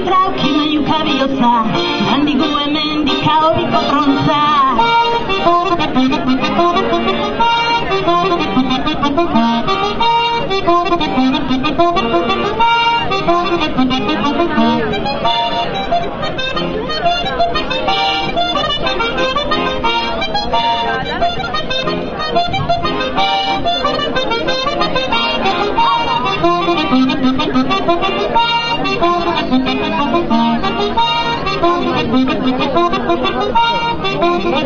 Central, que na juha 你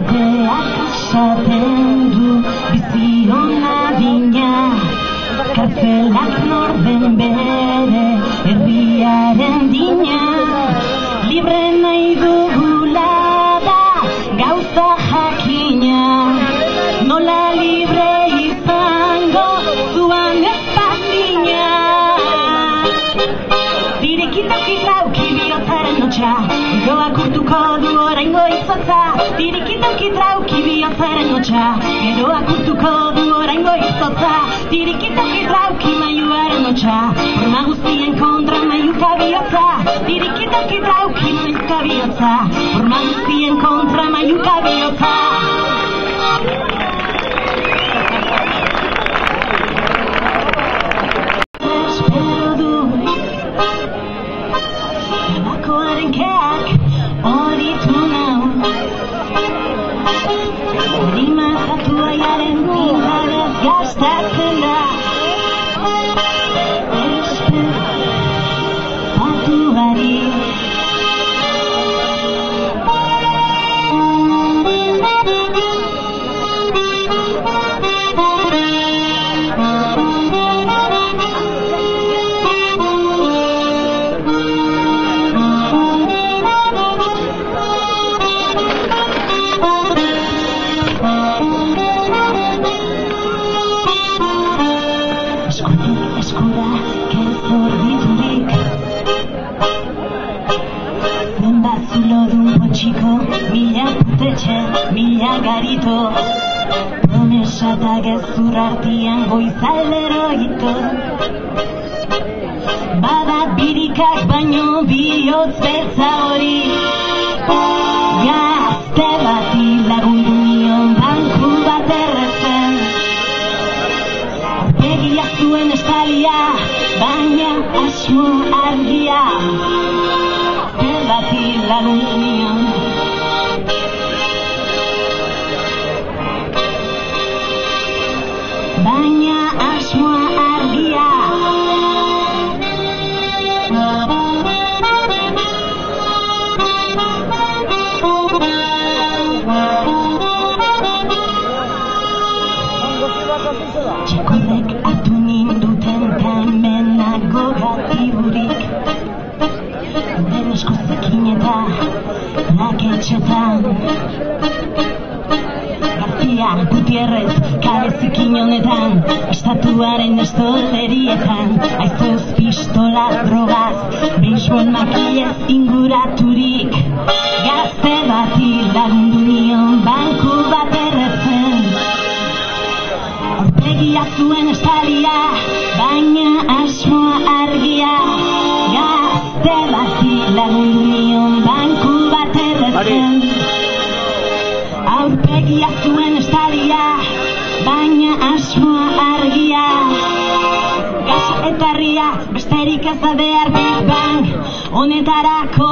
给爱的夏天。Norden bere herriaren dina Libre nahi dugula da gauza jakina Nola libre izango zuan espazina Tirikitak itrauki bihotzaren notxa Geroak urtuko du oraingo izotza Tirikitak itrauki bihotzaren notxa Eta kibraukin kabirotza, forman zien kontra maiukabe birikak baino bihotz beltza hori Gazte bati lagundu nion banku bat errezen Begia zuen estalia, baina asmo argia Bati lagundu Gutierrez kabezikin honetan Estatuaren estolderietan Aizuz pistola drogaz Beisbol makilez inguraturik. Gazte bati lagundu nion banku bat erretzen. Aurpegia zuen estalia Baina asmoa argia. Gazte bati lagundu nion banku bat erretzen. Aurpegia zuen asmoa argia. Gasa eta herria besterik ez da behar Bang Honetarako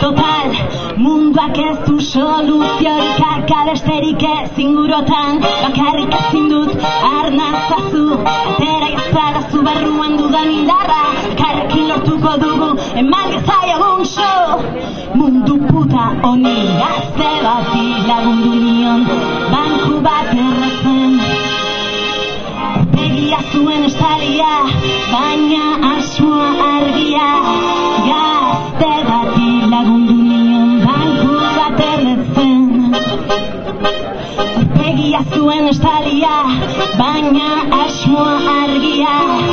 total Munduak ez du soluziorik Akabesterik ez ingurotan Bakarrik ezin dut arnazazu Atera jazagazu barruan dudan indarra. Karrekin lortuko dugu eman gezaiogun show. Mundu puta honi gazte bati lagundu nion Banku bat Begia zuen estalia, baina asmoa argia. Gazte bati lagundu nion banku bat erretzen. Begia zuen estalia, baina asmoa argia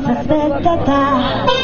ta ta ta.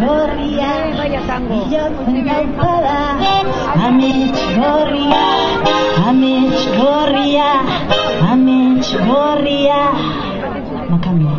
Gorria, bilotzen daupada Amets gorria, amets gorria, amets gorria. No cambio.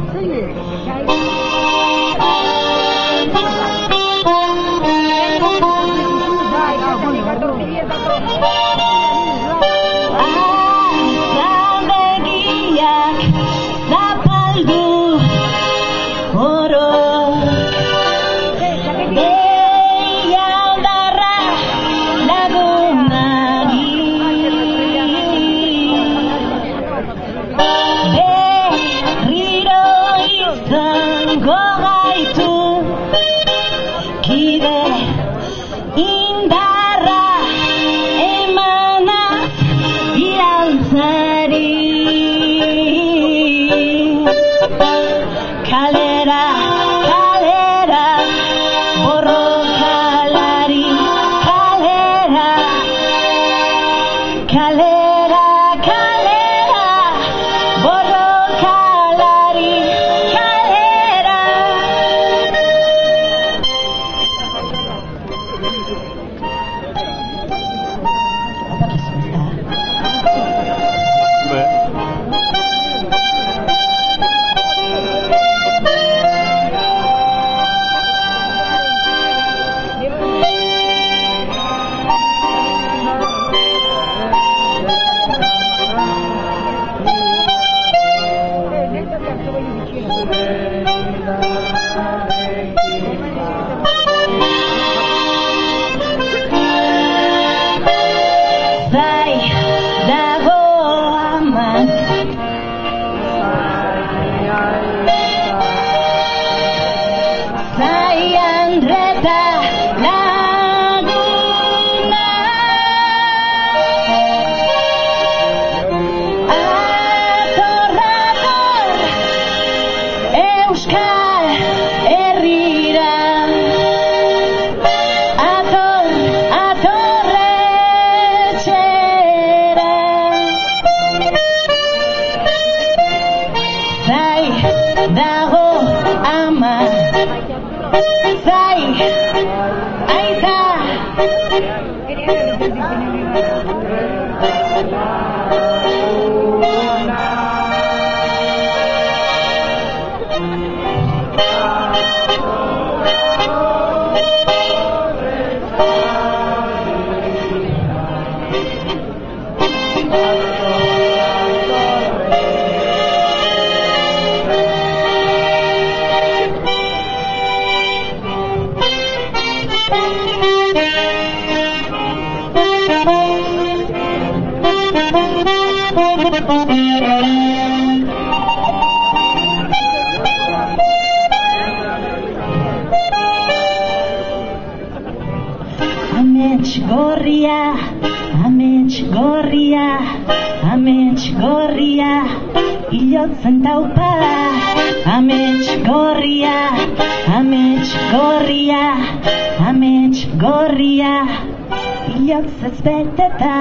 eta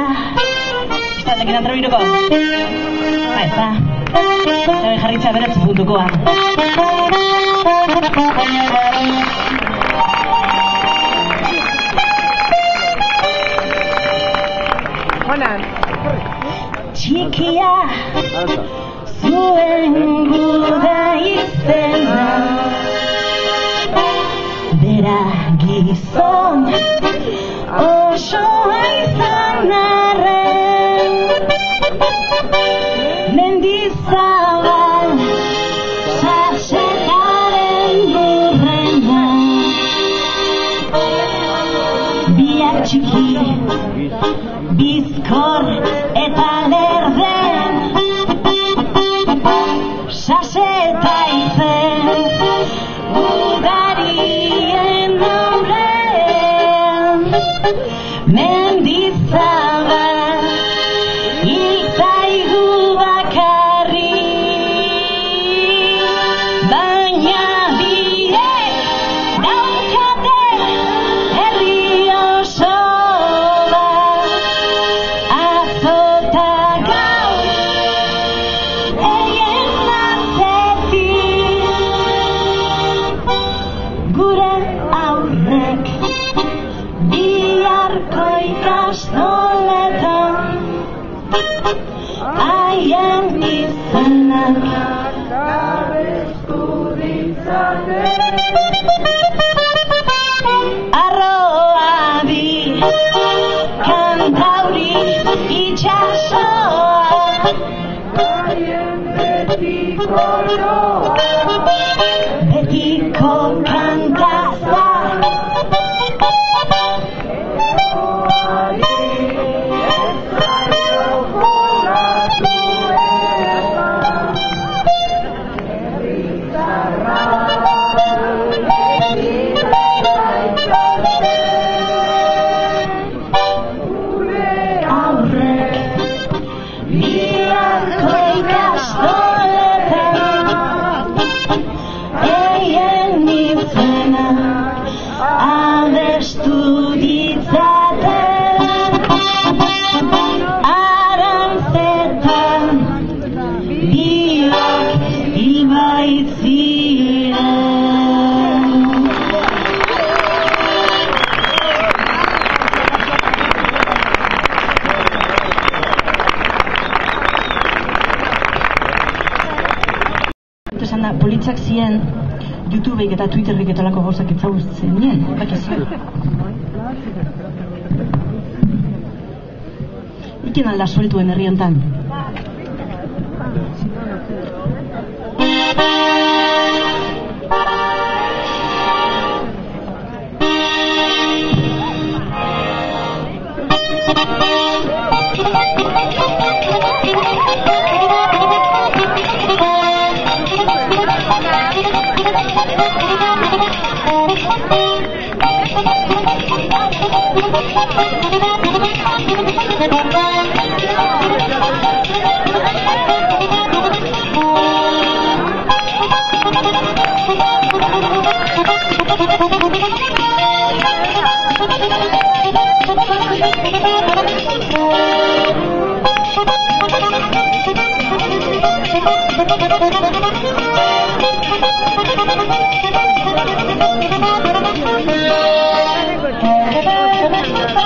Zatekin atrebiduko Ba ez da. Jarritza beratzen puntukoa. eta Twitterrik etalako gauzak etzautzen nien, bakizu. Iken alda solituen herri. 那个曲子，我听见了。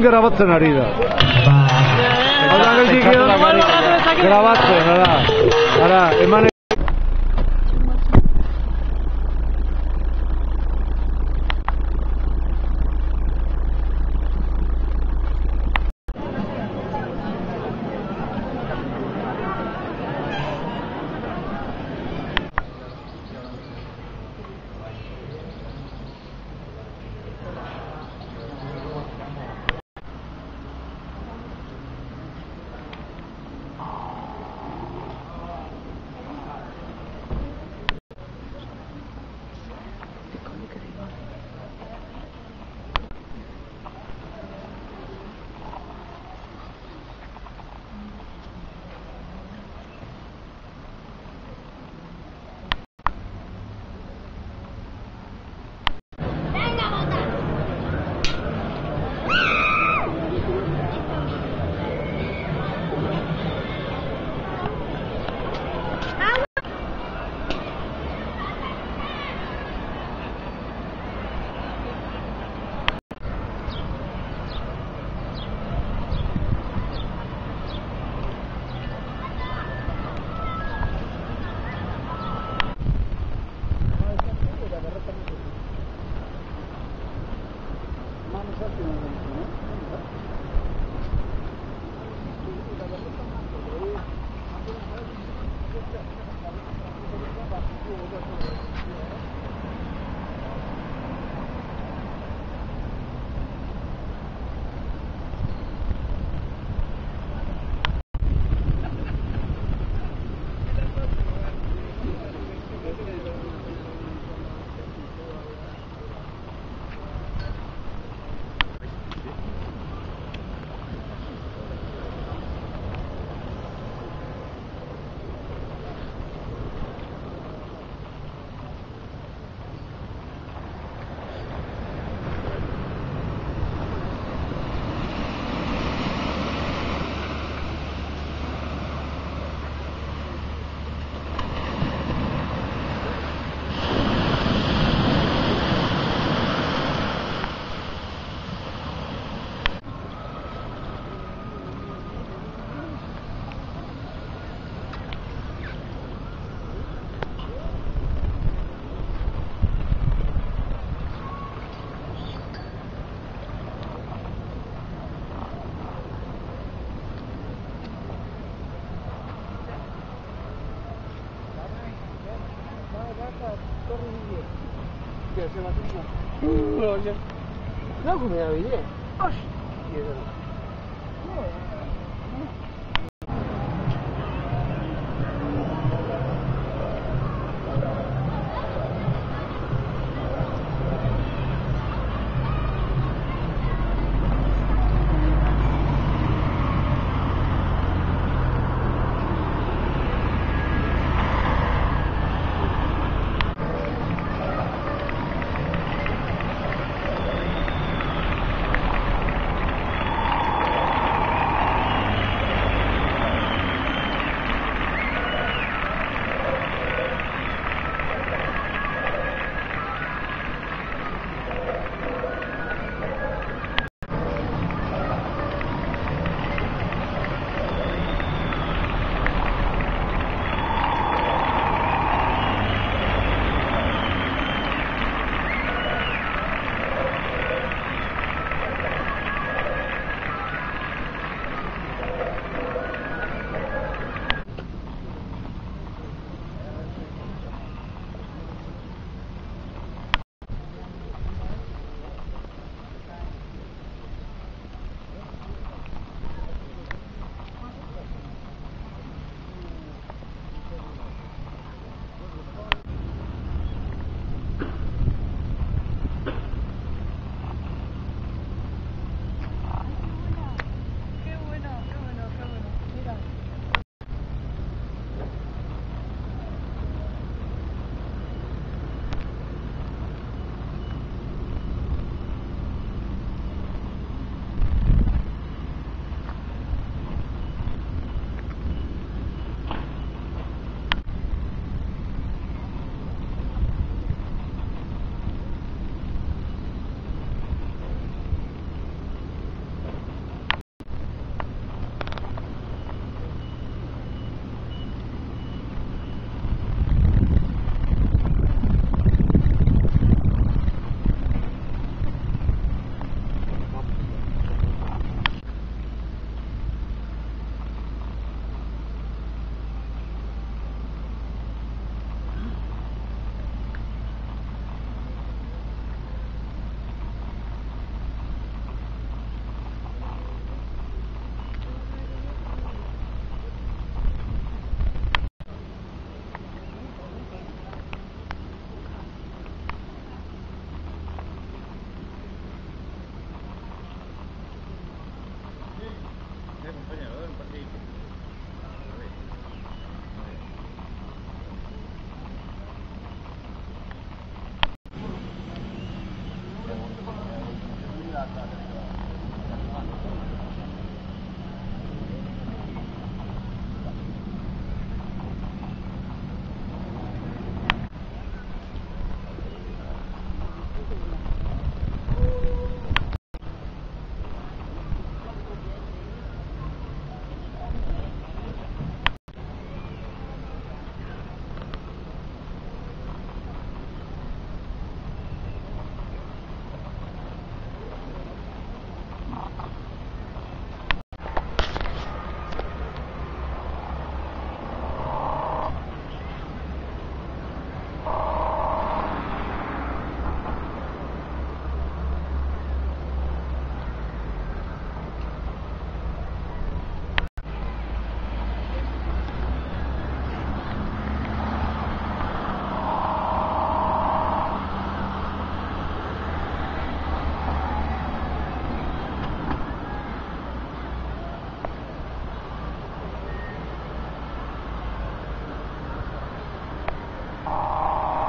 jauen grabatzen ari da. Mary, yeah.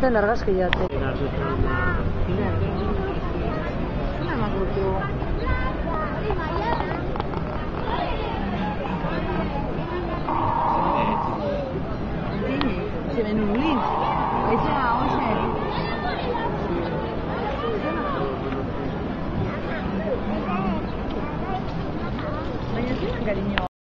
baten argazki jate. Era